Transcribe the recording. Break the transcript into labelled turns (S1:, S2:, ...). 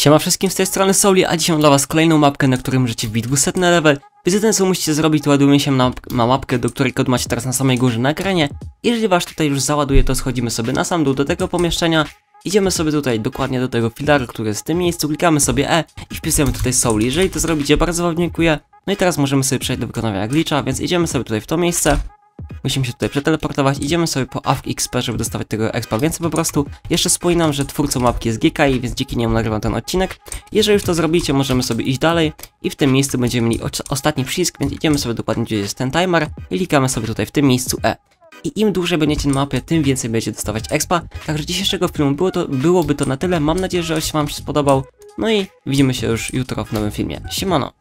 S1: Siema wszystkim z tej strony Soli, a dzisiaj mam dla was kolejną mapkę, na której możecie wbić 200 level. Wizytę co musicie zrobić, to ładujemy się na, na mapkę, do której kod macie teraz na samej górze na ekranie. Jeżeli wasz tutaj już załaduje, to schodzimy sobie na sam dół do tego pomieszczenia. Idziemy sobie tutaj dokładnie do tego filaru, który jest w tym miejscu, klikamy sobie E i wpisujemy tutaj Soul. Jeżeli to zrobicie, bardzo wam dziękuję. No i teraz możemy sobie przejść do wykonywania glitcha, więc idziemy sobie tutaj w to miejsce. Musimy się tutaj przeteleportować, idziemy sobie po AFXP, żeby dostawać tego expa więcej po prostu. Jeszcze wspominam, że twórcą mapki jest GKI, więc dzięki niemu nagrywam ten odcinek. Jeżeli już to zrobicie, możemy sobie iść dalej i w tym miejscu będziemy mieli ostatni przycisk, więc idziemy sobie dokładnie gdzie jest ten timer i klikamy sobie tutaj w tym miejscu E. I im dłużej będziecie na mapie, tym więcej będziecie dostawać expa. Także dzisiejszego filmu było to, byłoby to na tyle. Mam nadzieję, że się wam się spodobał. No i widzimy się już jutro w nowym filmie. Siemano!